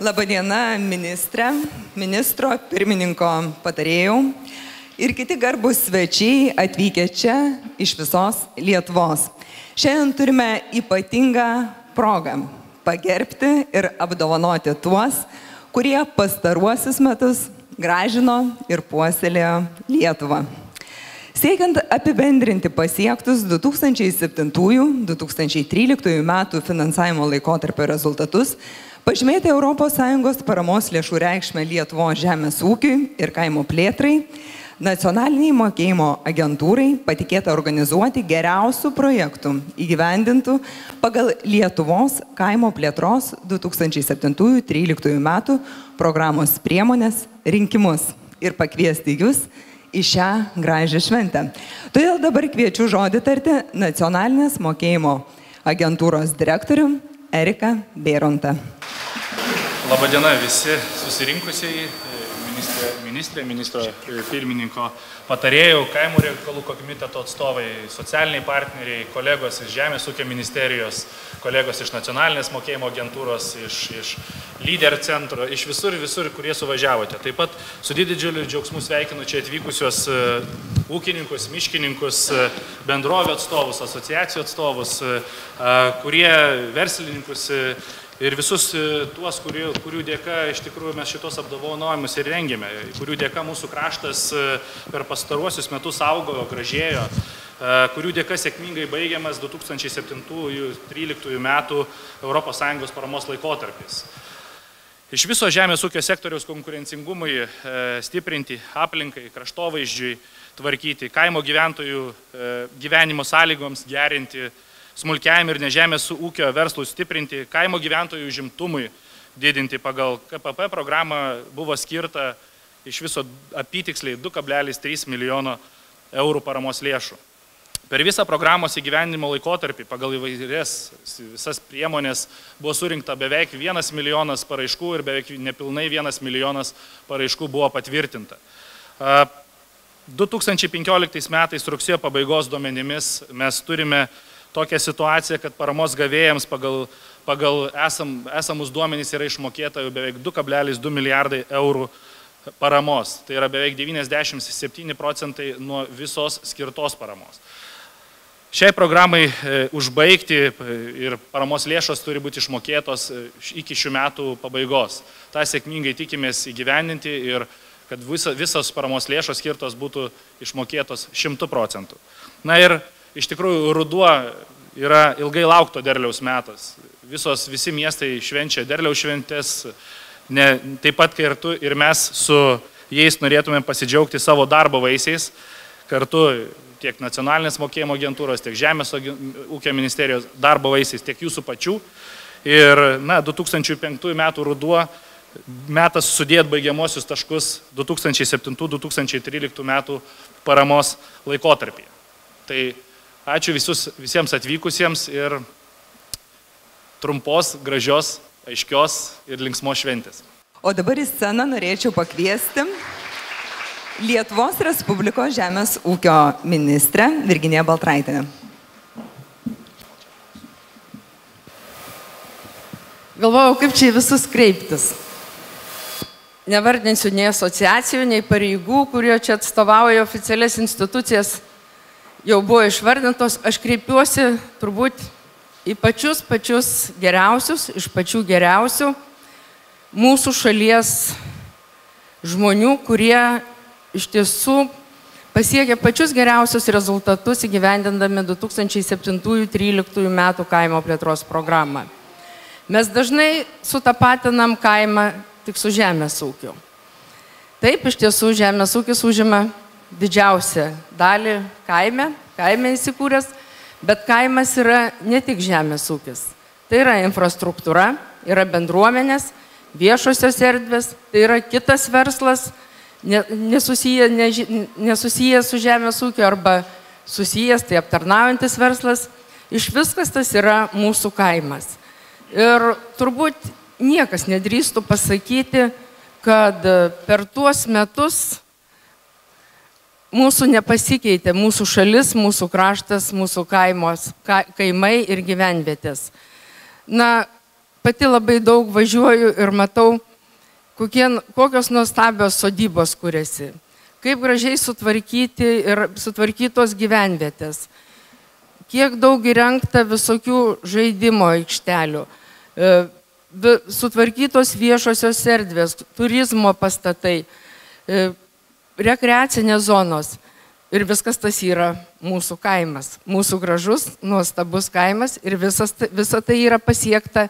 Labadiena ministrė, ministro pirmininko patarėjų ir kiti garbus svečiai atvykę čia iš visos Lietuvos. Šiandien turime ypatingą progą pagerbti ir apdovanoti tuos, kurie pastaruosius metus gražino ir puoselėjo Lietuvą. Siekiant apibendrinti pasiektus 2007-2013 metų finansavimo laikotarpio rezultatus, pažymėti ES paramos lėšų reikšmę Lietuvo žemės ūkiui ir kaimo plėtrai, nacionaliniai mokėjimo agentūrai patikėta organizuoti geriausių projektų įgyvendintų pagal Lietuvos kaimo plėtros 2007-2013 metų programos priemonės rinkimus ir pakviesti jūs į šią gražią šventę. Todėl dabar kviečiu žodį tarti nacionalinės mokėjimo agentūros direktorių Erika Bėronta. Labadiena visi susirinkusieji, ministrė, ministrė, ministro pirmininko patarėjų, kaimų reikalų komiteto atstovai, socialiniai partneriai, kolegos iš Žemės ūkio ministerijos, kolegos iš nacionalinės mokėjimo agentūros, iš, iš lyder centro, iš visur, visur, kurie suvažiavote. Taip pat su didžiuliu džiaugsmu sveikinu čia atvykusios e, ūkininkus, miškininkus, e, bendrovio atstovus, asociacijų atstovus, e, kurie verslininkus ir visus tuos, kurių, kurių dėka iš tikrųjų mes šitos apdovanojimus ir rengėme, kurių dėka mūsų kraštas per pastaruosius metus augo, gražėjo, kurių dėka sėkmingai baigiamas 2007-2013 metų ES paramos laikotarpis. Iš viso žemės ūkio sektoriaus konkurencingumui e, stiprinti, aplinkai, kraštovaizdžiui tvarkyti, kaimo gyventojų e, gyvenimo sąlygoms gerinti, smulkiajam ir nežemės ūkio verslui stiprinti, kaimo gyventojų žimtumui didinti pagal KPP programą buvo skirta iš viso apytiksliai 2,3 milijono eurų paramos lėšų. Per visą programos įgyvendinimo laikotarpį pagal įvairias visas priemonės buvo surinkta beveik 1 milijonas paraiškų ir beveik nepilnai 1 milijonas paraiškų buvo patvirtinta. 2015 metais rugsėjo pabaigos duomenimis mes turime tokią situaciją, kad paramos gavėjams pagal, pagal esam, esamus duomenys yra išmokėta jau beveik 2,2 milijardai eurų paramos. Tai yra beveik 97 procentai nuo visos skirtos paramos. Šiai programai e, užbaigti e, ir paramos lėšos turi būti išmokėtos e, iki šių metų pabaigos. Ta sėkmingai tikimės įgyvendinti ir kad visa, visos paramos lėšos skirtos būtų išmokėtos šimtų procentų. Na ir iš tikrųjų ruduo yra ilgai laukto derliaus metas. Visos, visi miestai švenčia derliaus šventės, ne, taip pat kartu ir mes su jais norėtume pasidžiaugti savo darbo vaisiais. Kartu tiek nacionalinės mokėjimo agentūros, tiek Žemės ūkio ministerijos darbo vaisiais, tiek jūsų pačių. Ir, na, 2005 metų ruduo metas sudėt baigiamosius taškus 2007-2013 metų paramos laikotarpyje. Tai ačiū visus, visiems atvykusiems ir trumpos, gražios, aiškios ir linksmos šventės. O dabar į sceną norėčiau pakviesti Lietuvos Respublikos žemės ūkio ministrė Virginija Baltraitinė. Galvojau, kaip čia visus kreiptis. Nevardinsiu nei asociacijų, nei pareigų, kurie čia atstovauja oficialias institucijas, jau buvo išvardintos. Aš kreipiuosi turbūt į pačius pačius geriausius, iš pačių geriausių mūsų šalies žmonių, kurie iš tiesų pasiekė pačius geriausius rezultatus įgyvendindami 2007-2013 metų kaimo plėtros programą. Mes dažnai sutapatinam kaimą tik su žemės ūkiu. Taip, iš tiesų žemės ūkis užima didžiausią dalį kaime, kaime įsikūręs, bet kaimas yra ne tik žemės ūkis. Tai yra infrastruktūra, yra bendruomenės, viešosios erdvės, tai yra kitas verslas, nesusiję, ne, nesusiję su žemės ūkio arba susijęs, tai aptarnaujantis verslas, iš viskas tas yra mūsų kaimas. Ir turbūt niekas nedrįstų pasakyti, kad per tuos metus mūsų nepasikeitė, mūsų šalis, mūsų kraštas, mūsų kaimos, ka, kaimai ir gyvenvietės. Na, pati labai daug važiuoju ir matau, kokie, kokios nuostabios sodybos kuriasi, kaip gražiai sutvarkyti ir sutvarkytos gyvenvietės, kiek daug įrengta visokių žaidimo aikštelių, e, sutvarkytos viešosios erdvės, turizmo pastatai, e, rekreacinės zonos. Ir viskas tas yra mūsų kaimas, mūsų gražus, nuostabus kaimas ir visas, visa tai yra pasiekta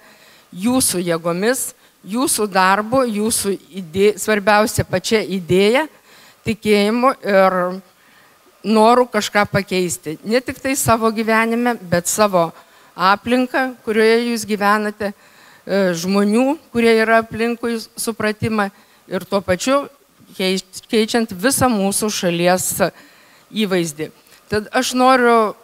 jūsų jėgomis, jūsų darbu, jūsų idėja, svarbiausia pačia idėja, tikėjimu ir noru kažką pakeisti. Ne tik tai savo gyvenime, bet savo aplinką, kurioje jūs gyvenate, e, žmonių, kurie yra aplinkui supratimą ir tuo pačiu keičiant visą mūsų šalies įvaizdį. Tad aš noriu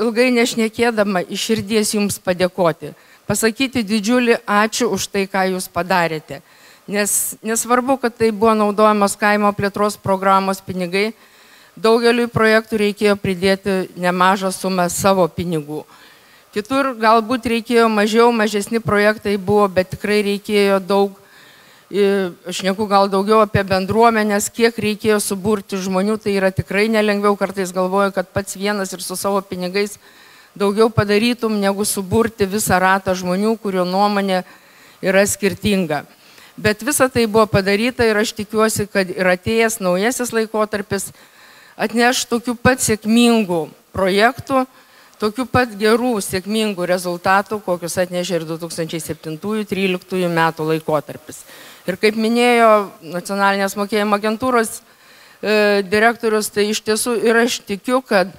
ilgai nešnekėdama iš širdies jums padėkoti pasakyti didžiulį ačiū už tai, ką jūs padarėte. Nes nesvarbu, kad tai buvo naudojamos kaimo plėtros programos pinigai, daugeliu projektų reikėjo pridėti nemažą sumą savo pinigų. Kitur galbūt reikėjo mažiau, mažesni projektai buvo, bet tikrai reikėjo daug, aš neku gal daugiau apie bendruomenės, kiek reikėjo suburti žmonių, tai yra tikrai nelengviau, kartais galvoju, kad pats vienas ir su savo pinigais daugiau padarytum, negu suburti visą ratą žmonių, kurio nuomonė yra skirtinga. Bet visa tai buvo padaryta ir aš tikiuosi, kad ir atėjęs naujasis laikotarpis atneš tokių pat sėkmingų projektų, tokių pat gerų sėkmingų rezultatų, kokius atnešė ir 2007-2013 metų laikotarpis. Ir kaip minėjo nacionalinės mokėjimo agentūros e, direktorius, tai iš tiesų ir aš tikiu, kad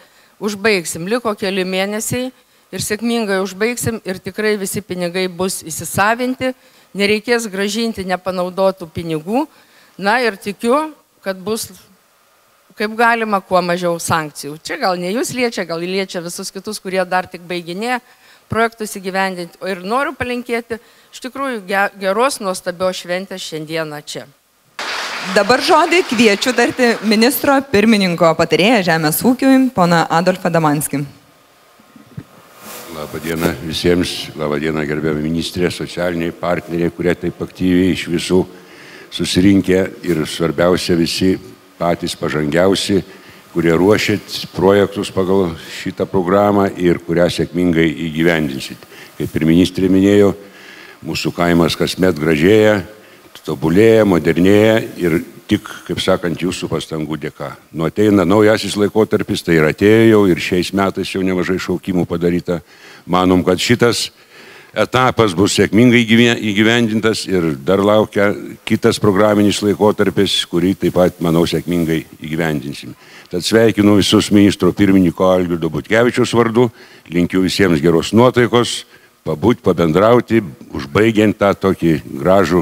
užbaigsim. Liko keli mėnesiai ir sėkmingai užbaigsim ir tikrai visi pinigai bus įsisavinti, nereikės gražinti nepanaudotų pinigų. Na ir tikiu, kad bus kaip galima kuo mažiau sankcijų. Čia gal ne jūs liečia, gal liečia visus kitus, kurie dar tik baiginė projektus įgyvendinti. O ir noriu palinkėti iš tikrųjų geros, nuostabios šventės šiandieną čia. Dabar žodį kviečiu tarti ministro pirmininko patarėją Žemės ūkiui, pona Adolfą Damanskį. Labą dieną visiems, labą dieną gerbėjami ministrė, socialiniai partneriai, kurie taip aktyviai iš visų susirinkę ir svarbiausia visi patys pažangiausi, kurie ruošit projektus pagal šitą programą ir kurią sėkmingai įgyvendinsit. Kaip ir ministrė minėjo, mūsų kaimas kasmet gražėja, tobulėja, modernėja ir tik, kaip sakant, jūsų pastangų dėka. Nu ateina naujasis laikotarpis, tai ir atėjo jau ir šiais metais jau nemažai šaukimų padaryta. Manom, kad šitas etapas bus sėkmingai įgyvendintas ir dar laukia kitas programinis laikotarpis, kurį taip pat, manau, sėkmingai įgyvendinsim. Tad sveikinu visus ministro pirmininko Algirdo Butkevičius vardu, linkiu visiems geros nuotaikos, pabūt, pabendrauti, užbaigiant tą tokį gražų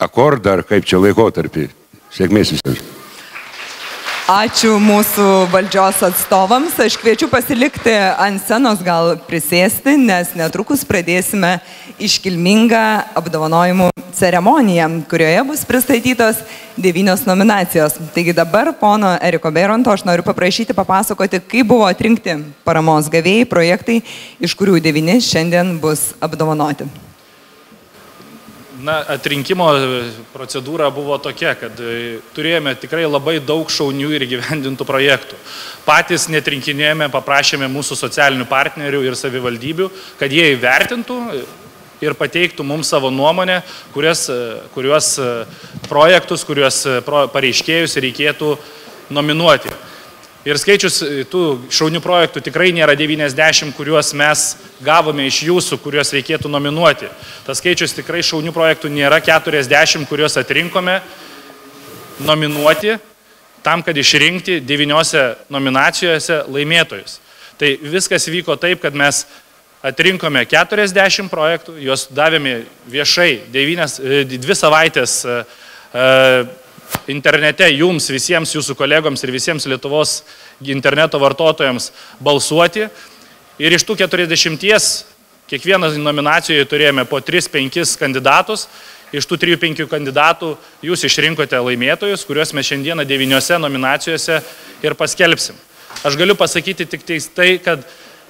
akordą ar kaip čia laikotarpį. Sėkmės visiems. Ačiū mūsų valdžios atstovams. Aš kviečiu pasilikti ant scenos, gal prisėsti, nes netrukus pradėsime iškilmingą apdovanojimų ceremoniją, kurioje bus pristatytos devynios nominacijos. Taigi dabar pono Eriko Beironto aš noriu paprašyti papasakoti, kaip buvo atrinkti paramos gavėjai projektai, iš kurių devyni šiandien bus apdovanoti. Na, atrinkimo procedūra buvo tokia, kad e, turėjome tikrai labai daug šaunių ir gyvendintų projektų. Patys netrinkinėjome, paprašėme mūsų socialinių partnerių ir savivaldybių, kad jie įvertintų ir pateiktų mums savo nuomonę, kurias, e, kuriuos e, projektus, kuriuos pareiškėjus reikėtų nominuoti. Ir skaičius e, tų šaunių projektų tikrai nėra 90, kuriuos mes gavome iš jūsų, kuriuos reikėtų nominuoti. Tas skaičius tikrai šaunių projektų nėra 40, kuriuos atrinkome nominuoti tam, kad išrinkti devyniose nominacijose laimėtojus. Tai viskas vyko taip, kad mes atrinkome 40 projektų, juos davėme viešai 9, 2 e, savaitės e, internete jums visiems jūsų kolegoms ir visiems Lietuvos interneto vartotojams balsuoti. Ir iš tų 40 kiekvieną nominacijoje turėjome po 3-5 kandidatus. Iš tų 3-5 kandidatų jūs išrinkote laimėtojus, kuriuos mes šiandieną devyniose nominacijose ir paskelbsim. Aš galiu pasakyti tik tai, kad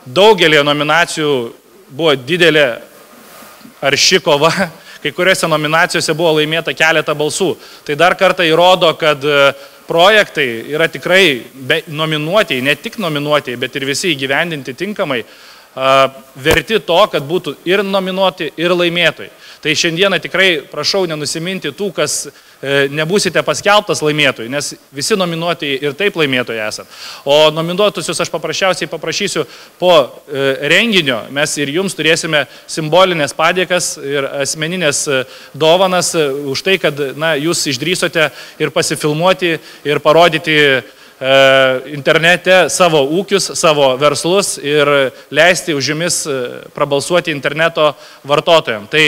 daugelį nominacijų buvo didelė arši kova, kai kuriuose nominacijose buvo laimėta keletą balsų. Tai dar kartą įrodo, kad e, projektai yra tikrai nominuotieji, ne tik nominuotieji, bet ir visi įgyvendinti tinkamai, verti to, kad būtų ir nominuoti, ir laimėtojai. Tai šiandieną tikrai prašau nenusiminti tų, kas e, nebūsite paskelbtas laimėtojai, nes visi nominuoti ir taip laimėtojai esate. O nominuotusius aš paprasčiausiai paprašysiu po e, renginio, mes ir jums turėsime simbolinės padėkas ir asmeninės e, dovanas už tai, kad na, jūs išdrysote ir pasifilmuoti ir parodyti internete savo ūkius, savo verslus ir leisti už jumis prabalsuoti interneto vartotojams. Tai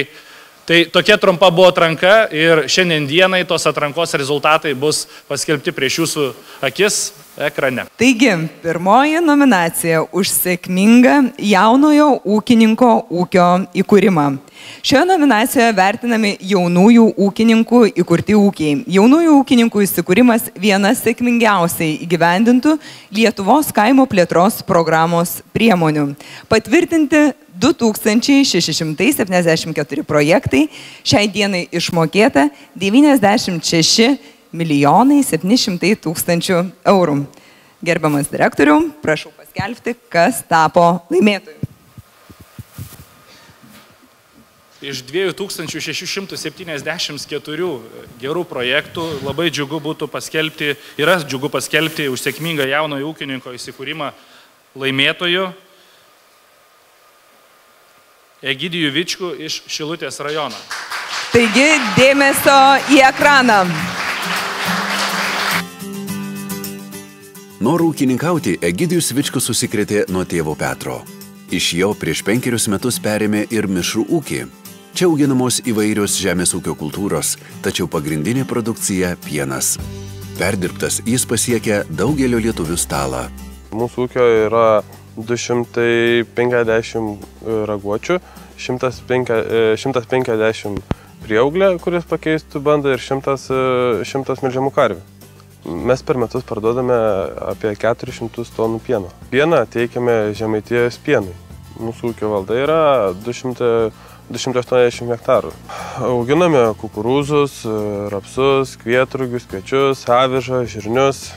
Tai tokia trumpa buvo atranka ir šiandien dienai tos atrankos rezultatai bus paskelbti prieš jūsų akis ekrane. Taigi, pirmoji nominacija už sėkmingą jaunojo ūkininko ūkio įkūrimą. Šioje nominacijoje vertinami jaunųjų ūkininkų įkurti ūkiai. Jaunųjų ūkininkų įsikūrimas vienas sėkmingiausiai įgyvendintų Lietuvos kaimo plėtros programos priemonių. Patvirtinti 2674 projektai, šiai dienai išmokėta 96 milijonai 700 tūkstančių eurų. Gerbiamas direktorių, prašau paskelbti, kas tapo laimėtoju. Iš 2674 gerų projektų labai džiugu būtų paskelbti, yra džiugu paskelbti už sėkmingą jaunojo ūkininko įsikūrimą laimėtoju Egidijų Vičkų iš Šilutės rajono. Taigi dėmesio į ekraną. Norų ūkininkauti Egidijus Vičkus susikrėtė nuo tėvo Petro. Iš jo prieš penkerius metus perėmė ir mišrų ūkį. Čia auginamos įvairios žemės ūkio kultūros, tačiau pagrindinė produkcija - pienas. Perdirbtas jis pasiekia daugelio lietuvių stalą. Mūsų ūkio yra 250 raguočių, 150 e, prieauglė, kuris pakeistų bandą ir 100, 100 e, melžiamų karvių. Mes per metus parduodame apie 400 tonų pieno. Pieną teikiame žemaitijos pienai. Mūsų ūkio valda yra 200, 280 hektarų. Auginame kukurūzus, rapsus, kvietrugius, kviečius, avižą, žirnius,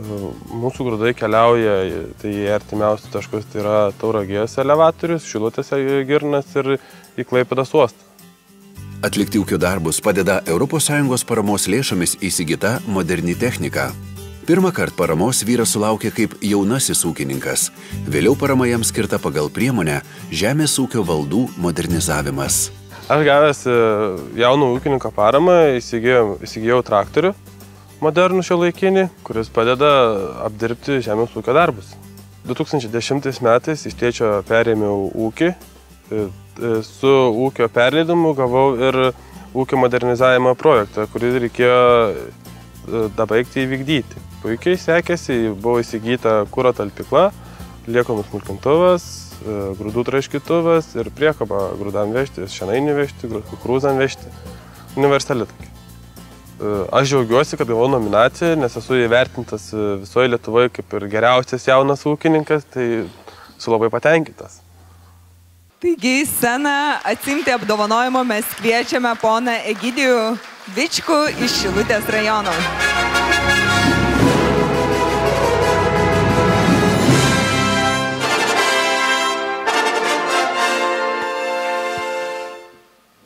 Mūsų grūdai keliauja tai į artimiausius taškus, tai yra Tauragijos elevatorius, Šilutės girnas ir į Klaipėdas uostą. Atlikti ūkio darbus padeda ES paramos lėšomis įsigyta moderni technika. Pirmą kartą paramos vyras sulaukė kaip jaunasis ūkininkas. Vėliau parama jam skirta pagal priemonę Žemės ūkio valdų modernizavimas. Aš gavęs e, jauno ūkininko paramą įsigijau, įsigijau traktorių modernų šio laikinį, kuris padeda apdirbti žemės ūkio darbus. 2010 metais iš tėčio perėmiau ūkį. E, e, su ūkio perleidimu gavau ir ūkio modernizavimo projektą, kurį reikėjo e, dabaigti įvykdyti. Puikiai sekėsi, buvo įsigyta kūro talpikla, liekonų smulkintuvas, grūdų traiškytuvas ir priekaba grūdam vežti, šianainį vežti, kukurūzam vežti. Universali tokia. Aš džiaugiuosi, kad gavau nominaciją, nes esu įvertintas e, visoje Lietuvoje kaip ir geriausias jaunas ūkininkas, tai esu labai patenkintas. Taigi į sceną atsimti apdovanojimo mes kviečiame poną Egidijų Vičkų iš Šilutės rajono.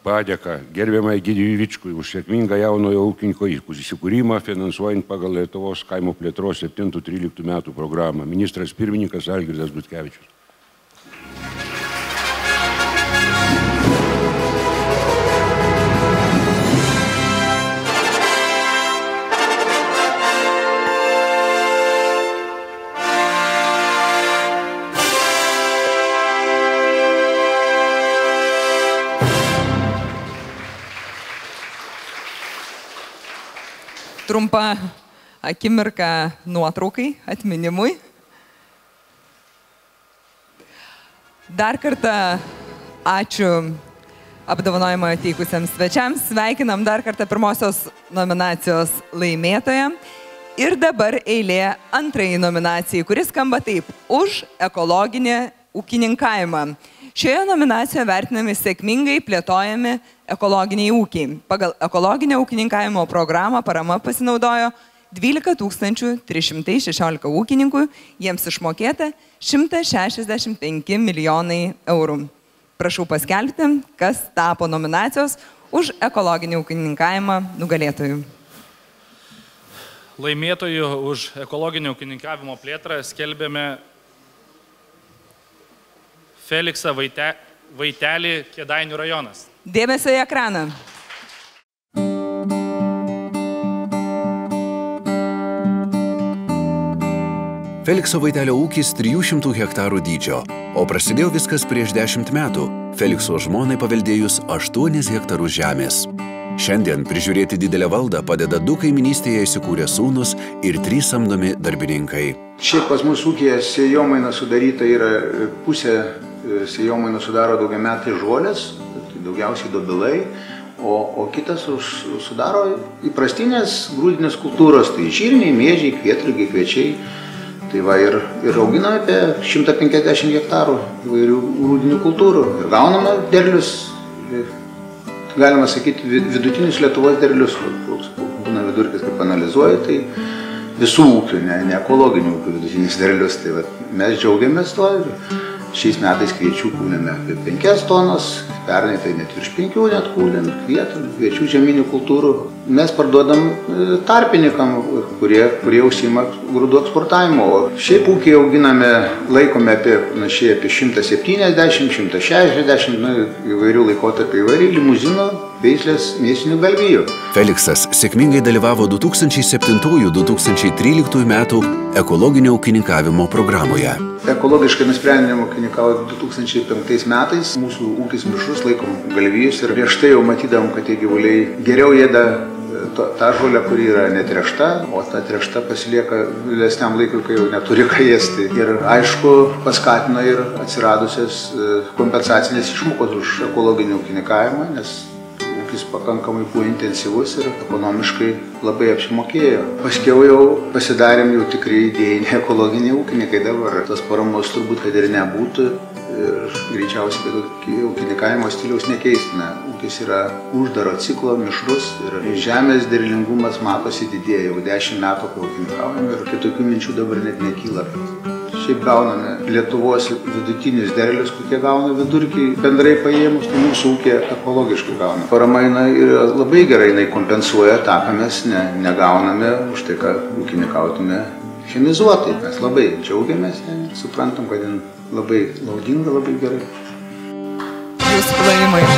padėką gerbiamai Gidijui Vičkui už sėkmingą jaunojo ūkininko įsikūrimą finansuojant pagal Lietuvos kaimo plėtros 7-13 metų programą. Ministras pirmininkas Algirdas Butkevičius. Trumpa akimirka nuotraukai, atminimui. Dar kartą ačiū apdovanojimo ateikusiems svečiams. Sveikinam dar kartą pirmosios nominacijos laimėtoją. Ir dabar eilė antrajai nominacijai, kuris skamba taip - už ekologinį ūkininkavimą. Šioje nominacijoje vertinami sėkmingai plėtojami ekologiniai ūkiai. Pagal ekologinio ūkininkavimo programą parama pasinaudojo 12 316 ūkininkų, jiems išmokėta 165 milijonai eurų. Prašau paskelbti, kas tapo nominacijos už ekologinį ūkininkavimą nugalėtojų. Laimėtojų už ekologinio ūkininkavimo plėtrą skelbėme Feliksą Vaite, Vaitelį Kėdainių rajonas. Dėmesio į ekraną. Felikso Vaitelio ūkis 300 hektarų dydžio, o prasidėjo viskas prieš 10 metų, Felikso žmonai paveldėjus 8 hektarus žemės. Šiandien prižiūrėti didelę valdą padeda du kaiminystėje įsikūrę sūnus ir trys samdomi darbininkai. Šiaip pas mūsų ūkėje sėjomaina sudaryta yra pusė sėjomaina sudaro daugiametį žolės, daugiausiai dobilai, o, o kitas už, sudaro įprastinės grūdinės kultūros, tai žirniai, mėžiai, kvietrugiai, kviečiai. Tai va ir, ir auginame apie 150 hektarų įvairių grūdinių kultūrų ir gauname derlius, galima sakyti, vidutinius Lietuvos derlius, koks būna vidurkis, kaip analizuoju, tai visų ūkių, ne, ne ekologinių ūkių vidutinis derlius. Tai va, mes džiaugiamės to ir šiais metais kviečių kūlėme apie 5 tonas, pernai tai net virš 5 net kūlėm, kvietų, kviečių žeminių kultūrų. Mes parduodam tarpininkam, kurie, kurie užsima grūdų eksportavimo. O šiaip ūkiai auginame, laikome apie, panašiai apie 170, 160, nu, įvairių laikotarpių, įvairių limuzino, veislės, mėsinių galvijų. Feliksas sėkmingai dalyvavo 2007-2013 metų ekologinio ūkininkavimo programoje. Ekologiškai nusprendėme ūkininkauti 2005 metais. Mūsų ūkis mišrus laikom galvijus ir prieš tai jau matydavom, kad tie gyvuliai geriau ėda tą žolę, kuri yra netrešta, o ta trešta pasilieka vėlesniam laikui, kai jau neturi ką ėsti. Ir aišku, paskatino ir atsiradusias kompensacinės išmokos už ekologinį ūkininkavimą, nes ūkis pakankamai buvo intensyvus ir ekonomiškai labai apsimokėjo. Paskiau jau pasidarėm jau tikrai idėjiniai ekologiniai ūkininkai dabar. Tas paramos turbūt, kad ir nebūtų. Ir greičiausiai, kad ūkininkavimo stiliaus nekeistume. Ūkis yra uždaro ciklo, mišrus ir žemės derlingumas matosi didėja. Jau dešimt metų, kai ūkininkaujam ir kitokių minčių dabar net nekyla. Šiaip gauname Lietuvos vidutinius derlius, kokie gauna vidurkiai bendrai paėmus, tai mūsų ūkė ekologiškai gauna. Parama jinai yra labai gerai, jinai kompensuoja tą, ką mes ne, negauname už tai, kad ūkininkautume chemizuotai. Mes labai džiaugiamės ir suprantam, kad jin labai naudinga, labai gerai. Jūsų plovimai.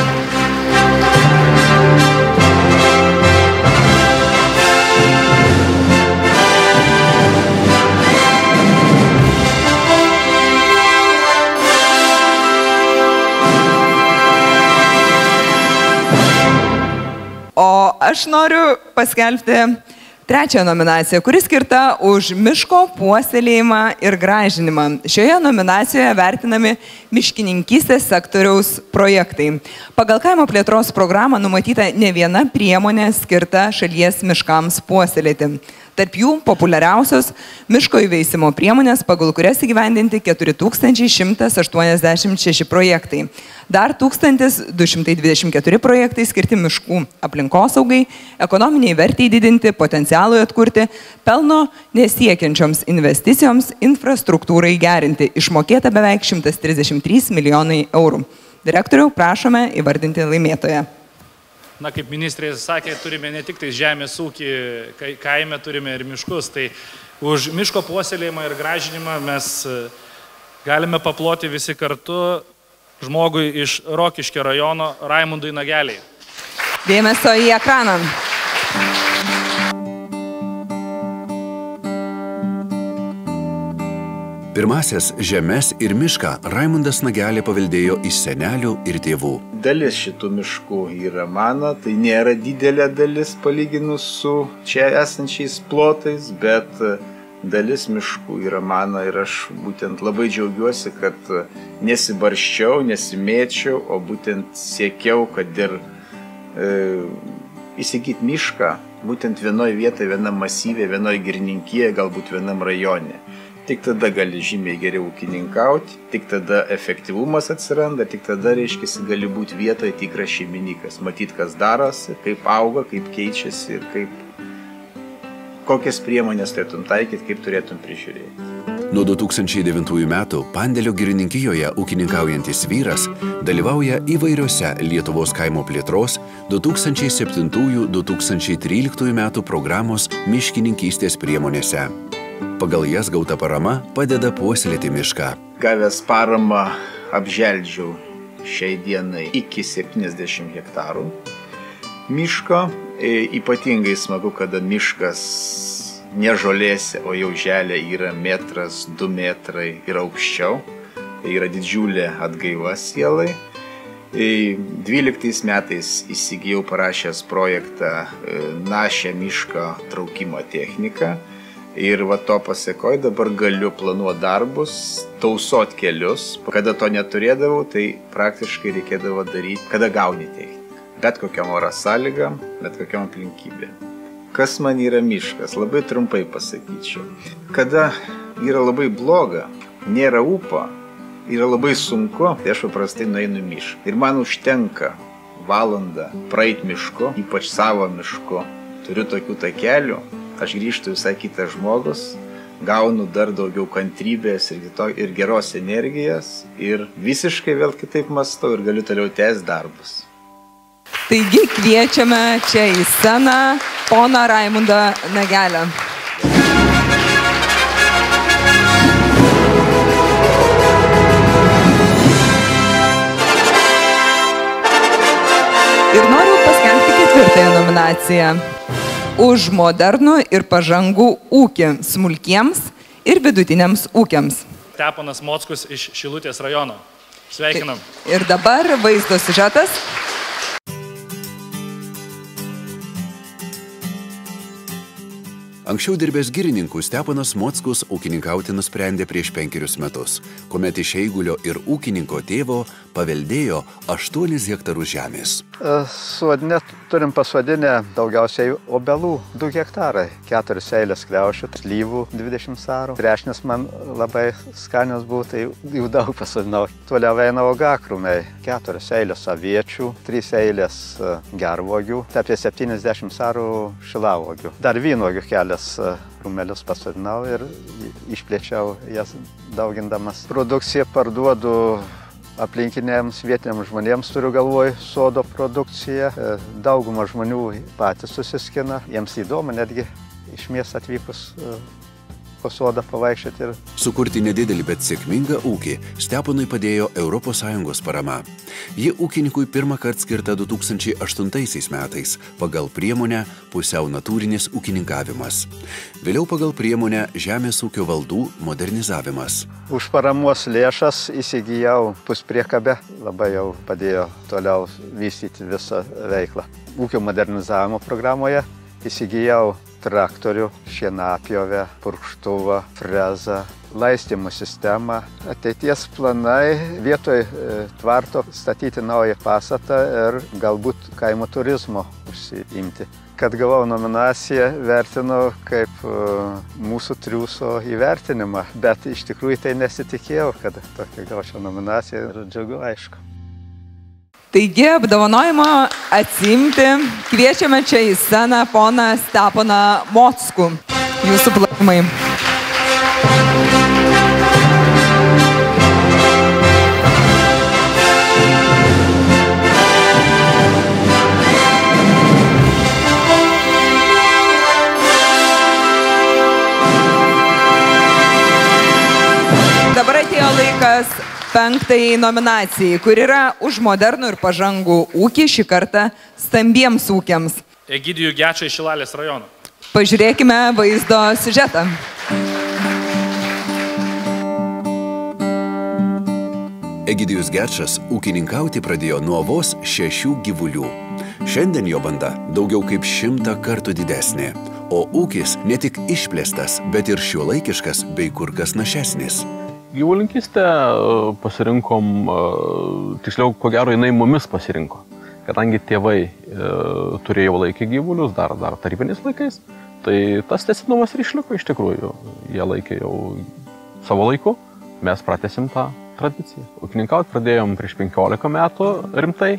Aš noriu paskelbti trečią nominaciją, kuri skirta už miško puoselėjimą ir gražinimą. Šioje nominacijoje vertinami miškininkystės sektoriaus projektai. Pagal kaimo plėtros programą numatyta ne viena priemonė skirta šalies miškams puoselėti. Tarp jų populiariausios miško įveisimo priemonės, pagal kurias įgyvendinti 4186 projektai. Dar 1224 projektai skirti miškų aplinkosaugai, ekonominiai vertiai didinti, potencialui atkurti, pelno nesiekiančioms investicijoms, infrastruktūrai gerinti. Išmokėta beveik 133 milijonai eurų. Direktoriau, prašome įvardinti laimėtoją. Na, kaip ministrė sakė, turime ne tik tai žemės ūkį, kaime turime ir miškus. Tai už miško puoselėjimą ir gražinimą mes galime paploti visi kartu žmogui iš Rokiškio rajono Raimundui Nageliai. Dėmesio į ekraną. Pirmasias žemės ir mišką Raimundas Nagelė paveldėjo iš senelių ir tėvų. Dalis šitų miškų yra mano, tai nėra didelė dalis palyginus su čia esančiais plotais, bet dalis miškų yra mano ir aš būtent labai džiaugiuosi, kad nesibarščiau, nesimėčiau, o būtent siekiau, kad ir e, įsigyti mišką būtent vienoje vietoje, vienam masyvė, vienoje girninkyje, galbūt vienam rajone. Tik tada gali žymiai geriau ūkininkauti, tik tada efektyvumas atsiranda, tik tada, reiškia, gali būti vietoje tikras šeimininkas, matyti, kas darosi, kaip auga, kaip keičiasi ir kaip, kokias priemonės turėtum taikyti, kaip turėtum prižiūrėti. Nuo 2009 metų Pandėlio girininkijoje ūkininkaujantis vyras dalyvauja įvairiose Lietuvos kaimo plėtros 2007-2013 metų programos miškininkystės priemonėse. Pagal jas gauta parama padeda puoselėti mišką. Gavęs paramą apželdžiau šiai dienai iki 70 hektarų miško. E, ypatingai smagu, kada miškas ne žolėse, o jau želė yra metras, du metrai ir aukščiau. Tai yra didžiulė atgaiva sielai. 12 metais įsigijau parašęs projektą e, Našę miško traukimo techniką. Ir va to pasiekoju, dabar galiu planuoti darbus, tausot kelius. Kada to neturėdavau, tai praktiškai reikėdavo daryti, kada gauni techniką. Bet kokiam oro sąlygam, bet kokiam aplinkybėm. Kas man yra miškas? Labai trumpai pasakyčiau. Kada yra labai bloga, nėra upo, yra labai sunku, tai aš paprastai nueinu mišką. Ir man užtenka valandą praeit mišku, ypač savo mišku. Turiu tokių takelių, aš grįžtu visai kitas žmogus, gaunu dar daugiau kantrybės ir, kito, ir geros energijos ir visiškai vėl kitaip mąstau ir galiu toliau tęsti darbus. Taigi kviečiame čia į sceną poną Raimundą Nagelę. Ir noriu paskelbti ketvirtąją nominaciją už modernų ir pažangų ūkį smulkiems ir vidutiniams ūkiams. Teponas Mockus iš Šilutės rajono. Sveikinam. Ir dabar vaizdo siužetas Anksčiau dirbęs girininku Stepanas Mockus ūkininkauti nusprendė prieš penkerius metus, kuomet iš Eigulio ir ūkininko tėvo paveldėjo 8 hektarus žemės. E, Suodinė turim pasodinę daugiausiai obelų 2 hektarai, 4 eilės kliaušių, lyvų 20 sarų. Trešnis man labai skanios buvo, tai jų daug pasodinau. Toliau eina ogakrūmiai, 4 eilės aviečių, 3 eilės e, gervogių, apie 70 sarų šilavogių. Dar vynogių kelias e, krūmelius pasodinau ir išplėčiau jas daugindamas. Produkciją parduodu aplinkiniams vietiniams žmonėms turiu galvoj sodo produkciją. E, dauguma žmonių patys susiskina, jiems įdomu netgi iš miesto atvykus e, po sodą pavaikščioti. Ir... Sukurti nedidelį, bet sėkmingą ūkį Steponui padėjo ES parama. Ji ūkininkui pirmą kartą skirta 2008 metais pagal priemonę pusiau natūrinis ūkininkavimas. Vėliau pagal priemonę Žemės ūkio valdų modernizavimas. Už paramos lėšas įsigijau puspriekabę, labai jau padėjo toliau vystyti visą veiklą. Ūkio modernizavimo programoje įsigijau traktorių, šienapjovę, purkštuvą, frezą, laistymų sistemą. Ateities planai vietoj e, tvarto statyti naują pastatą ir galbūt kaimo turizmo užsiimti. Kad gavau nominaciją, vertinu kaip e, mūsų triūso įvertinimą, bet iš tikrųjų tai nesitikėjau, kad tokia gaučiau nominaciją ir džiaugiu aišku. Taigi apdovanojimą atsimti kviečiame čia į sceną poną Steponą Motskų. Jūsų plakimai. Dabar atėjo laikas penktai nominacijai, kur yra už modernų ir pažangų ūkį šį kartą stambiems ūkiams. Egidijų Gečia iš Šilalės rajono. Pažiūrėkime vaizdo siužetą. Egidijus Gečas ūkininkauti pradėjo nuo vos šešių gyvulių. Šiandien jo banda daugiau kaip šimtą kartų didesnė, o ūkis ne tik išplėstas, bet ir šiuolaikiškas bei kur kas našesnis gyvulinkystę e, pasirinkom, e, tiksliau, ko gero, jinai mumis pasirinko. Kadangi tėvai e, turėjo laikę gyvulius dar, dar tarybiniais laikais, tai tas tesinumas ir išliko iš tikrųjų. Jie laikė jau savo laiku mes pratesim tą tradiciją. Ūkininkauti pradėjom prieš 15 metų rimtai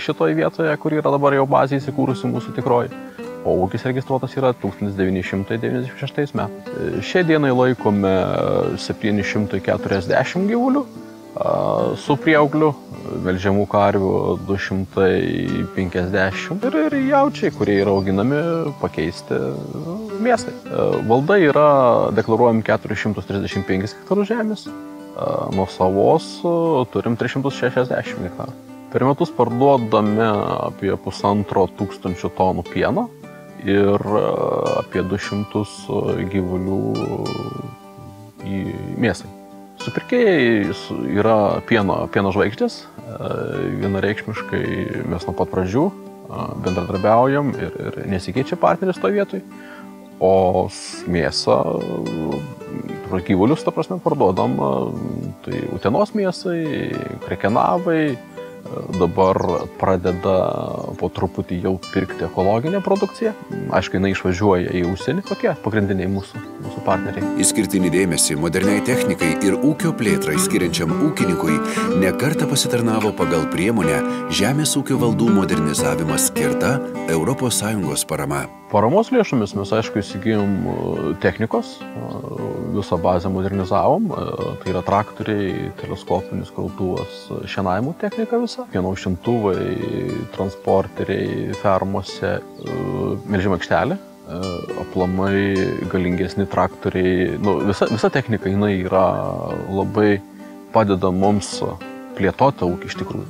šitoje vietoje, kur yra dabar jau bazė įsikūrusi mūsų tikroji. O ūkis registruotas yra 1996 metais. E, šiai dienai laikome 740 gyvulių su prieaugliu, melžiamų karvių 250 ir, ir jaučiai, kurie yra auginami pakeisti miestai. Valda yra deklaruojami 435 hektarų žemės, nuo savos turim 360 hektarų. Per metus parduodame apie pusantro tūkstančio tonų pieno ir apie 200 gyvulių į mėsai. Supirkėjai yra pieno, pieno žvaigždės, vienareikšmiškai mes nuo pat pradžių bendradarbiaujam ir, ir nesikeičia partneris to vietoj, o mėsą, gyvulius, ta prasme, parduodam, tai Utenos mėsai, Krekenavai, dabar pradeda po truputį jau pirkti ekologinę produkciją. Aišku, jinai išvažiuoja į užsienį, tokie pagrindiniai mūsų, mūsų partneriai. Įskirtinį dėmesį moderniai technikai ir ūkio plėtrai skiriančiam ūkininkui nekarta pasitarnavo pagal priemonę Žemės ūkio valdų modernizavimas skirta ES parama. Paramos lėšomis mes, aišku, įsigijom technikos, visą bazę modernizavom, tai yra traktoriai, teleskopinis kaltuvas, šienavimo technika visa, pieno užšimtuvai, transporteriai, fermose, melžimo aikštelė, aplamai galingesni traktoriai, nu, visa, visa technika jinai yra labai padeda mums plėtoti ūkį iš tikrųjų,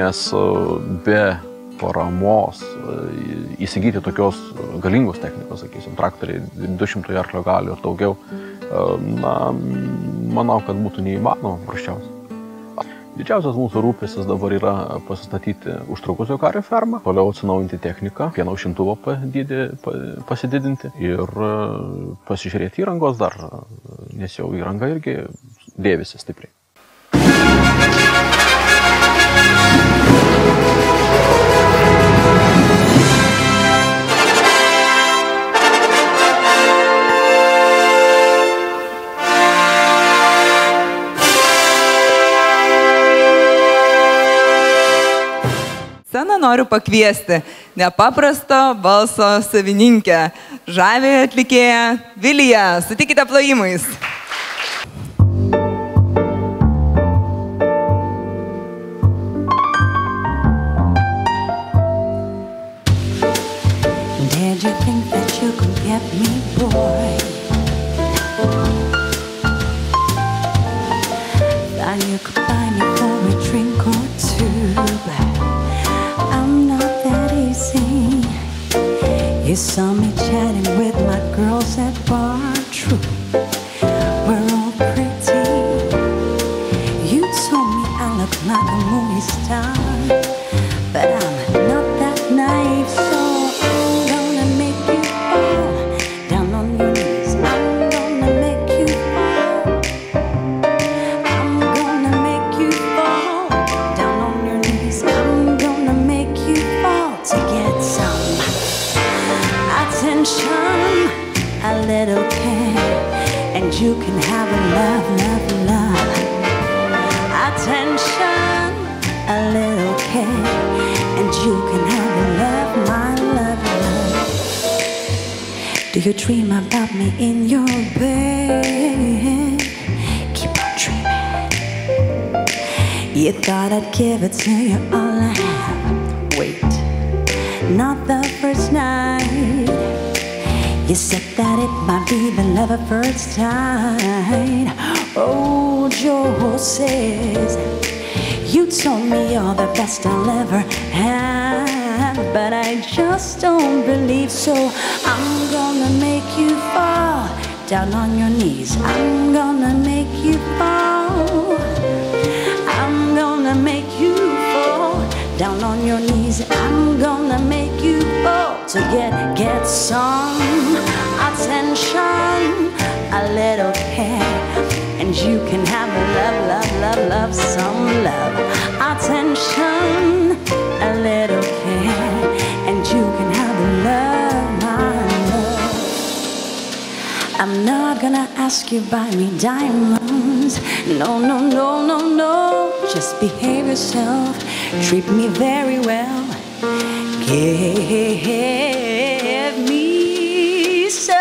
nes be paramos įsigyti tokios galingos technikos, sakysim, traktoriai 200 arklio galių ir daugiau, na, manau, kad būtų neįmanoma paprasčiausiai. Didžiausias mūsų rūpestis dabar yra pasistatyti užtrukusio kario fermą, toliau atsinaujinti techniką, pieno užimtuvo pasididinti ir pasižiūrėti įrangos dar, nes jau įranga irgi dėvisi stipriai. Noriu pakviesti nepaprasto balso savininkę, žavę atlikėją Viliją. Sutikite plojimais. Did you think that you could get me, boy? Thought you could buy me You saw me chatting give it to you all I have. Wait, not the first night. You said that it might be the love first sight. Oh, Joe says you told me you're the best I'll ever have, but I just don't believe so. I'm gonna make you fall down on your knees. I'm gonna make you fall. I'm gonna make down on your knees. I'm gonna make you fall to get get some attention, a little care, and you can have a love, love, love, love, some love, attention, a little care, and you can have a love, my love. I'm not gonna ask you buy me diamonds. No, no, no, no, no. Just behave yourself. Treat me very well. Give me some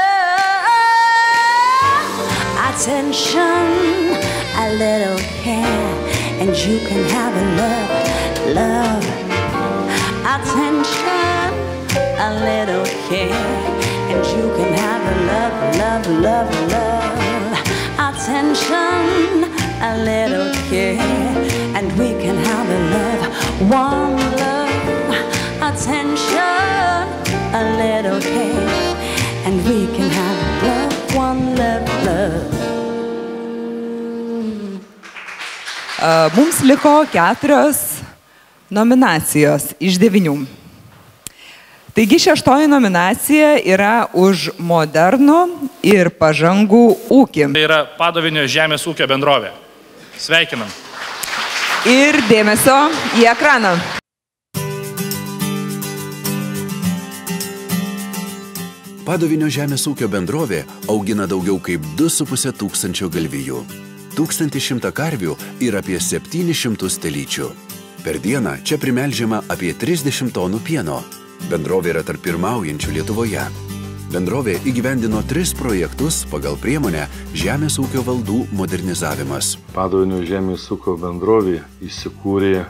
attention, a little care, and you can have a love, love. Attention, a little care, and you can have a love, love, love, love. Attention, a little care, one love. Attention, a little care, and we can have love, one love, love. A, Mums liko keturios nominacijos iš devinių. Taigi šeštoji nominacija yra už modernų ir pažangų ūkį. Tai yra Padovinio žemės ūkio bendrovė. Sveikinam. Ir dėmesio į ekraną. Padovinio žemės ūkio bendrovė augina daugiau kaip 2,5 tūkstančio galvijų, 1100 karvių ir apie 700 telyčių. Per dieną čia primelžiama apie 30 tonų pieno. Bendrovė yra tarp pirmaujančių Lietuvoje. Bendrovė įgyvendino tris projektus pagal priemonę Žemės ūkio valdų modernizavimas. Padavinio žemės ūkio bendrovė įsikūrė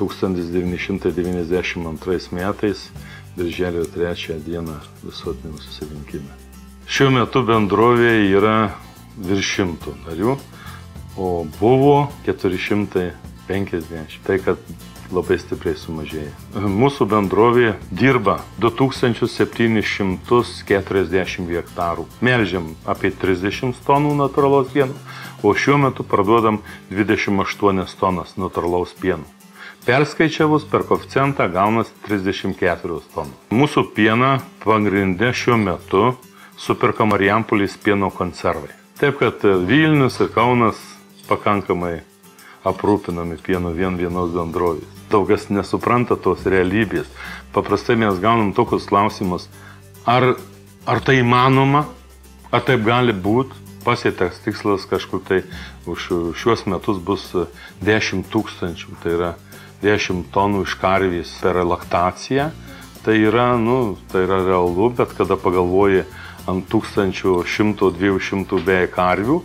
1992 metais, birželio 3 dieną visuotiniam susirinkime. Šiuo metu bendrovė yra virš šimtų narių, o buvo 450. Tai, kad labai stipriai sumažėjo. Mūsų bendrovė dirba 2740 hektarų. Melžiam apie 30 tonų natūralos pieno, o šiuo metu parduodam 28 tonas natūralaus pieno. Perskaičiavus per koeficientą gaunas 34 tonų. Mūsų pieną pagrindė šiuo metu superka Marijampolės pieno konservai. Taip kad Vilnius ir Kaunas pakankamai aprūpinami pienu vien vienos bendrovės. Daugas nesupranta tos realybės. Paprastai mes gaunam tokius klausimus, ar, ar tai įmanoma, ar taip gali būti, pasiektas tikslas kažkur tai už šiuos metus bus 10 tūkstančių, tai yra 10 tonų iš karvės per laktaciją. Tai yra, nu, tai yra realu, bet kada pagalvoji ant 1100-200 beje karvių,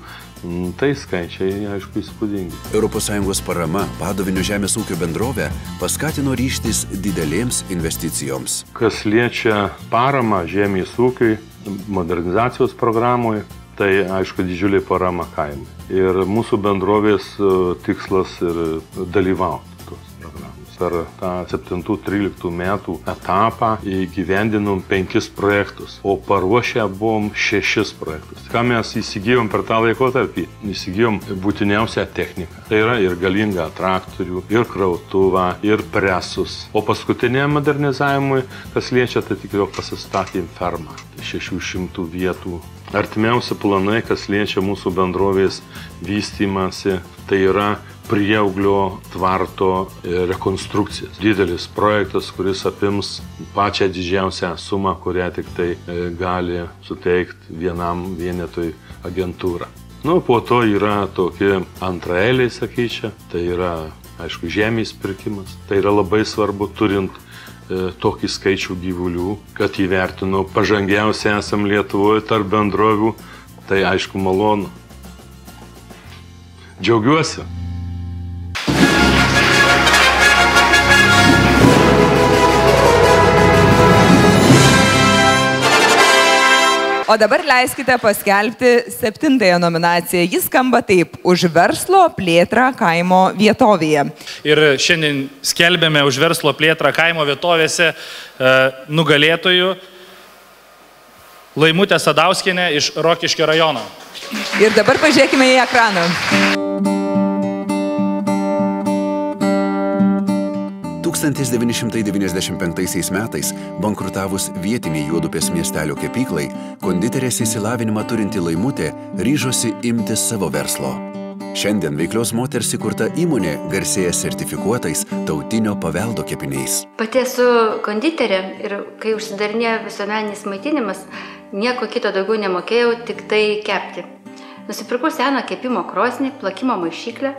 Tai skaičiai, aišku, įspūdingi. ES parama Padovinio žemės ūkio bendrovę paskatino ryštis didelėms investicijoms. Kas liečia paramą žemės ūkiui, modernizacijos programoje, tai aišku didžiulė parama kaimui. Ir mūsų bendrovės e, tikslas ir dalyvauti. Per tą 7-13 metų etapą įgyvendinom penkis projektus, o paruošę buvom šešis projektus. Ką mes įsigijom per tą laikotarpį? Įsigijom būtiniausią techniką. Tai yra ir galingą traktorių, ir krautuvą, ir presus. O paskutiniam modernizavimui, kas liečia, tai tikrai pasistatėm fermą. Tai 600 vietų Artimiausi planai, kas liečia mūsų bendrovės vystimąsi, tai yra prieauglio tvarto rekonstrukcijas. Didelis projektas, kuris apims pačią didžiausią sumą, kurią tik tai e, gali suteikti vienam vienetui agentūra. Nu, po to yra tokie antraeliai, sakyčiau, tai yra, aišku, žemės pirkimas. Tai yra labai svarbu turint e, tokį skaičių gyvulių, kad įvertino pažangiausiai esam Lietuvoje tarp bendrovių, tai aišku malonu. Džiaugiuosi. O dabar leiskite paskelbti septintąją nominaciją. Jis skamba taip - už verslo plėtrą kaimo vietovėje. Ir šiandien skelbėme už verslo plėtrą kaimo vietovėse e, nugalėtojų Laimutė Sadauskinė iš Rokiškio rajono. Ir dabar pažiūrėkime į ekraną. 1995 metais bankrutavus vietiniai Juodupės miestelio kepyklai, konditerės įsilavinimą turinti laimutė ryžosi imti savo verslo. Šiandien veiklios moters įkurta įmonė garsėja sertifikuotais tautinio paveldo kepiniais. Pati esu konditerė ir kai užsidarinėjo visuomeninis maitinimas, nieko kito daugiau nemokėjau, tik tai kepti. Nusipirkau seną kepimo krosnį, plakimo maišyklę,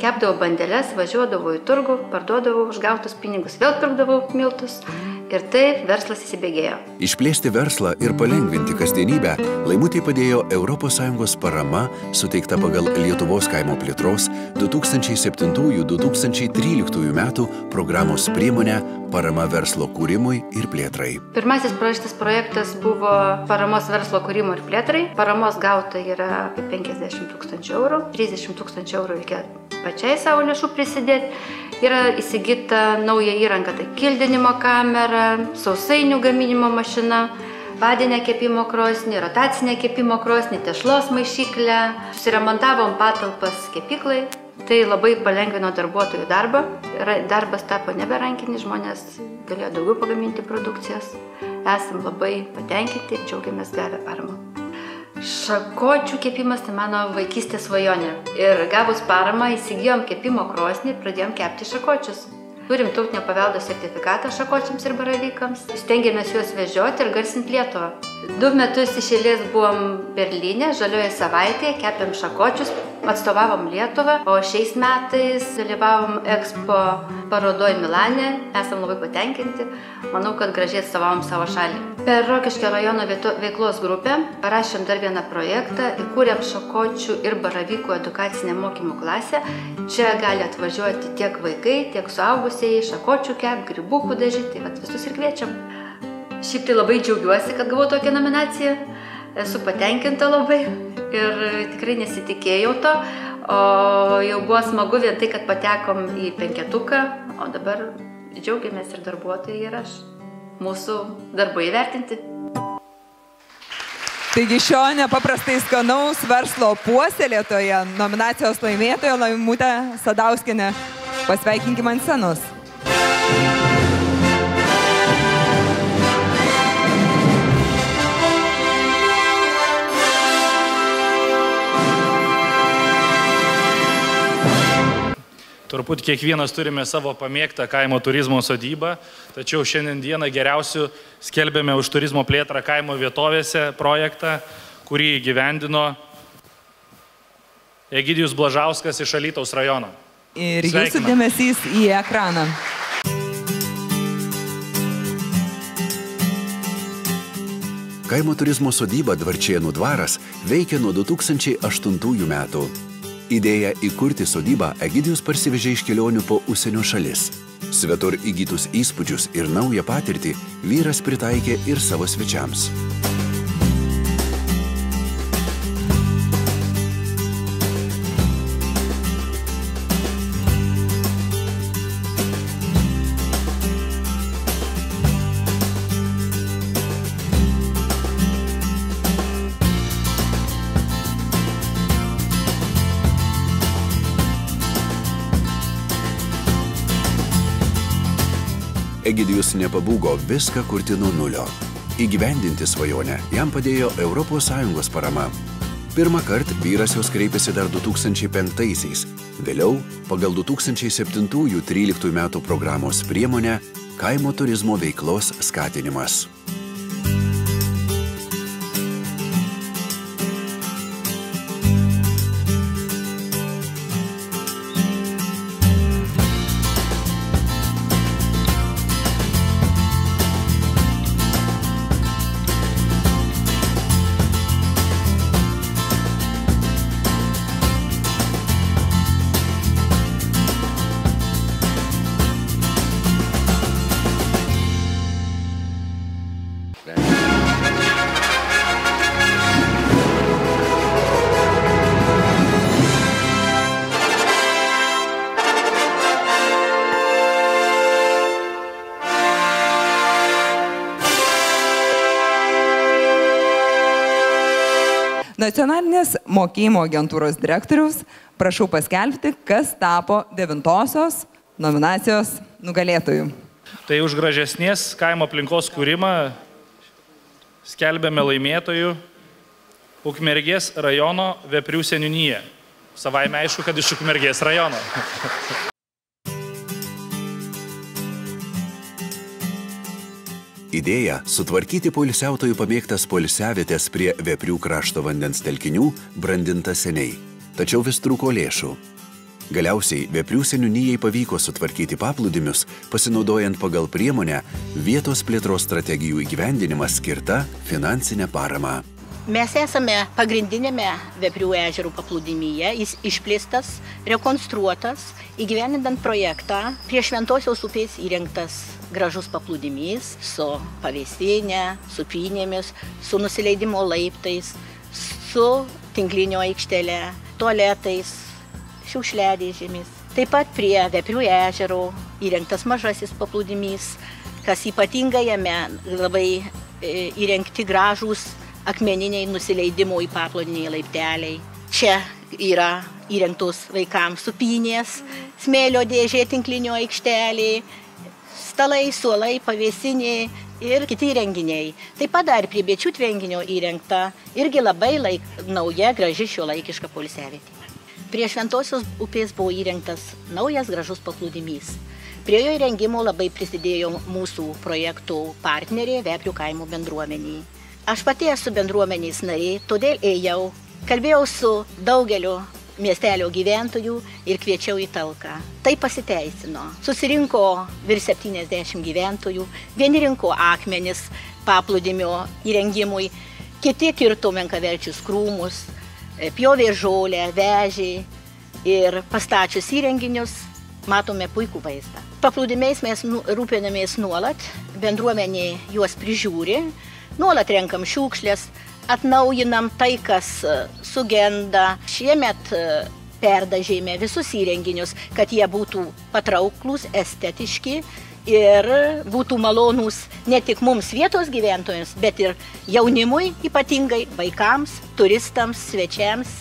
kepdavau bandelės, važiuodavau į turgų, parduodavau už gautus pinigus, vėl pirkdavau miltus. Ir taip verslas įsibėgėjo. Išplėsti verslą ir palengvinti kasdienybę laimutį padėjo ES parama suteikta pagal Lietuvos kaimo plėtros 2007-2013 metų programos priemonę parama verslo kūrimui ir plėtrai. Pirmasis parašytas projektas buvo paramos verslo kūrimo ir plėtrai. Paramos gauta yra apie 50 tūkstančių eurų. 30 tūkstančių eurų reikia pačiai savo lėšų prisidėti. Yra įsigyta nauja įranga, tai kildinimo kamera, sausainių gaminimo mašina, vadinę kepimo krosnį, rotacinę kepimo krosnį, tešlos maišyklę. Susiremontavom patalpas kepyklai. Tai labai palengvino darbuotojų darbą. Darbas tapo neberankinis, žmonės galėjo daugiau pagaminti produkcijos. Esam labai patenkinti ir džiaugiamės gavę paramą. Šakočių kepimas tai mano vaikystės svajonė. Ir gavus paramą įsigijom kepimo krosnį ir pradėjom kepti šakočius. Turim tautinio paveldo sertifikatą šakočiams ir baravykams. Stengiamės juos vežioti ir garsinti Lietuvą. Du metus iš eilės buvom Berlyne, žalioje savaitėje, kepėm šakočius, atstovavom Lietuvą, o šiais metais dalyvavom Expo parodoj Milane, esam labai patenkinti, manau, kad gražiai atstovavom savo šalį. Per Rokiškio rajono veiklos grupę parašėm dar vieną projektą, įkūrėm šakočių ir baravykų edukacinę mokymų klasę. Čia gali atvažiuoti tiek vaikai, tiek suaugusieji, šakočių kep, gribukų dažyti, tai vat visus ir kviečiam. Šiaip tai labai džiaugiuosi, kad gavau tokią nominaciją. Esu patenkinta labai ir tikrai nesitikėjau to. O jau buvo smagu vien tai, kad patekom į penketuką, o dabar džiaugiamės ir darbuotojai ir aš. Mūsų darbai įvertinti. Taigi šio nepaprastai skanaus verslo puoselėtoje nominacijos laimėtojo Laimutė Sadauskinė. Pasveikinkime ant scenos. Turbūt kiekvienas turime savo pamėgtą kaimo turizmo sodybą, tačiau šiandien dieną geriausių skelbėme už turizmo plėtrą kaimo vietovėse projektą, kurį įgyvendino Egidijus Blažauskas iš Alytaus rajono. Ir jūsų Sveikinam. dėmesys į ekraną. Kaimo turizmo sodyba Dvarčienų dvaras veikia nuo 2008 metų. Idėją įkurti sodybą Egidijus parsivežė iš kelionių po užsienio šalis. Svetur įgytus įspūdžius ir naują patirtį vyras pritaikė ir savo svečiams. Egidijus nepabūgo viską kurti nuo nulio. Įgyvendinti svajonę jam padėjo ES parama. Pirmą kartą vyras jos kreipėsi dar 2005-aisiais. Vėliau, pagal 2007-2013 metų programos priemonę Kaimo turizmo veiklos skatinimas. Nacionalinės mokėjimo agentūros direktorius prašau paskelbti, kas tapo devintosios nominacijos nugalėtojų. Tai už gražesnės kaimo aplinkos kūrimą skelbėme laimėtojų Ukmergės rajono Veprių seniūnyje. Savaime aišku, kad iš Ukmergės rajono. Idėja - sutvarkyti poilsiautojų pamėgtas poilsiavėtės prie Veprių krašto vandens telkinių brandinta seniai. Tačiau vis trūko lėšų. Galiausiai Veprių seniūnyjei pavyko sutvarkyti paplūdimius, pasinaudojant pagal priemonę vietos plėtros strategijų įgyvendinimas skirta finansinė parama. Mes esame pagrindinėme Veprių ežerų paplūdimyje, jis išplėstas, rekonstruotas, įgyvenindant projektą prie Šventosios upės įrengtas gražus paplūdimys su pavėsinė, su pynėmis, su nusileidimo laiptais, su tinklinio aikštelė, tualetais, šiukšliadėžėmis. Taip pat prie Veprių ežero įrengtas mažasis paplūdimys, kas ypatinga jame labai e, įrengti gražūs akmeniniai nusileidimo į paplūdimį laipteliai. Čia yra įrengtos vaikams supinės, smėlio dėžė tinklinio aikštelė, stalai, suolai, pavėsinė ir kiti renginiai. Taip pat dar prie biečių tvenginio įrengta irgi labai laik, nauja, graži šio laikiška polisiavėtė. Prie Šventosios upės buvo įrengtas naujas gražus paplūdimys. Prie jo įrengimo labai prisidėjo mūsų projektų partnerė Veprių kaimo bendruomeniai. Aš pati esu bendruomenės nariai, todėl ėjau, kalbėjau su daugeliu miestelio gyventojų ir kviečiau į talką. Tai pasiteisino. Susirinko virš 70 gyventojų, vieni rinko akmenis paplūdimio įrengimui, kiti kirto menkaverčius krūmus, e, pjovė žolę, vežė ir pastačius įrenginius matome puikų vaizdą. Paplūdimiais mes nu, rūpinamės nuolat, bendruomenė juos prižiūri, nuolat renkam šiukšlės, atnaujinam tai, kas e, sugenda. Šiemet e, perdažėme visus įrenginius, kad jie būtų patrauklus, estetiški ir būtų malonūs ne tik mums vietos gyventojams, bet ir jaunimui, ypatingai vaikams, turistams, svečiams,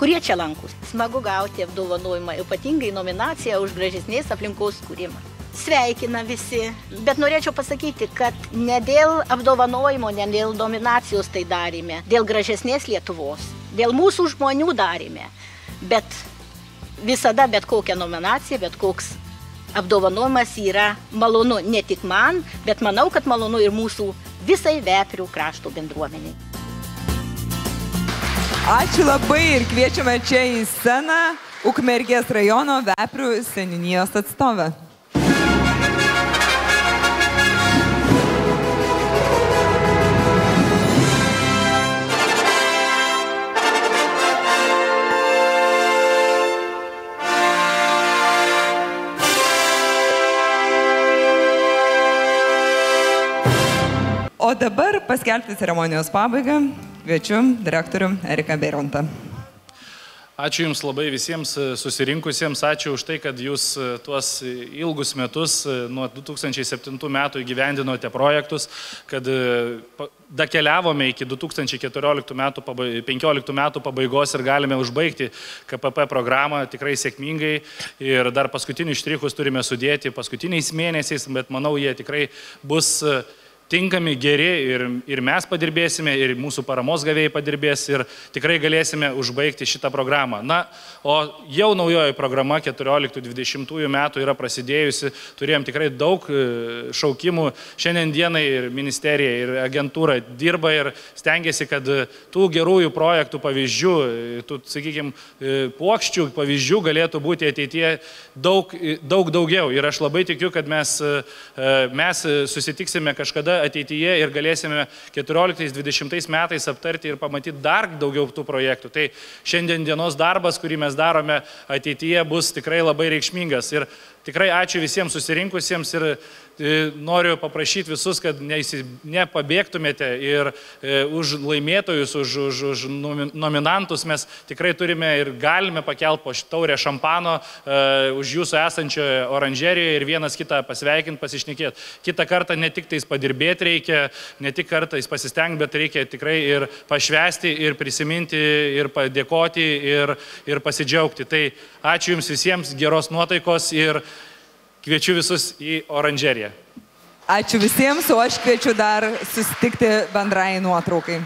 kurie čia lankus. Smagu gauti apdovanojimą, ypatingai nominaciją už gražesnės aplinkos kūrimą sveikina visi. Bet norėčiau pasakyti, kad ne dėl apdovanojimo, ne dėl dominacijos tai darėme, dėl gražesnės Lietuvos, dėl mūsų žmonių darėme. Bet visada bet kokia nominacija, bet koks apdovanojimas yra malonu ne tik man, bet manau, kad malonu ir mūsų visai Veprių krašto bendruomeniai. Ačiū labai ir kviečiame čia į sceną Ukmergės rajono Veprių seninijos atstovę. O dabar paskelbti ceremonijos pabaigą. Kviečiu direktorių Eriką Beirontą. Ačiū Jums labai visiems susirinkusiems, ačiū už tai, kad Jūs tuos ilgus metus nuo 2007 metų įgyvendinote projektus, kad dakeliavome iki 2014 metų, 15 metų pabaigos ir galime užbaigti KPP programą tikrai sėkmingai. Ir dar paskutinius štrichus turime sudėti paskutiniais mėnesiais, bet manau, jie tikrai bus tinkami, geri ir, ir mes padirbėsime, ir mūsų paramos gavėjai padirbės ir tikrai galėsime užbaigti šitą programą. Na, o jau naujoji programa 14-20 metų yra prasidėjusi, turėjom tikrai daug e, šaukimų. Šiandien dienai ir ministerija, ir agentūra dirba ir stengiasi, kad tų gerųjų projektų pavyzdžių, e, tų, sakykime, plokščių pavyzdžių galėtų būti ateityje daug, daug daugiau. Ir aš labai tikiu, kad mes, e, mes susitiksime kažkada ateityje ir galėsime 14-20 metais aptarti ir pamatyti dar daugiau tų projektų. Tai šiandien dienos darbas, kurį mes darome ateityje, bus tikrai labai reikšmingas. Ir tikrai ačiū visiems susirinkusiems ir noriu paprašyti visus, kad neįsi, nepabėgtumėte ir e, už laimėtojus, už, už, už nominantus mes tikrai turime ir galime pakelti po taurę šampano e, už jūsų esančioje oranžerijoje ir vienas kitą pasveikinti, pasišnekėti. Kitą kartą ne tik tais padirbėti reikia, ne tik kartais pasistengti, bet reikia tikrai ir pašvesti, ir prisiminti, ir padėkoti, ir, ir pasidžiaugti. Tai ačiū Jums visiems, geros nuotaikos ir Kviečiu visus į oranžeriją. Ačiū visiems, o aš kviečiu dar susitikti bendrai nuotraukai.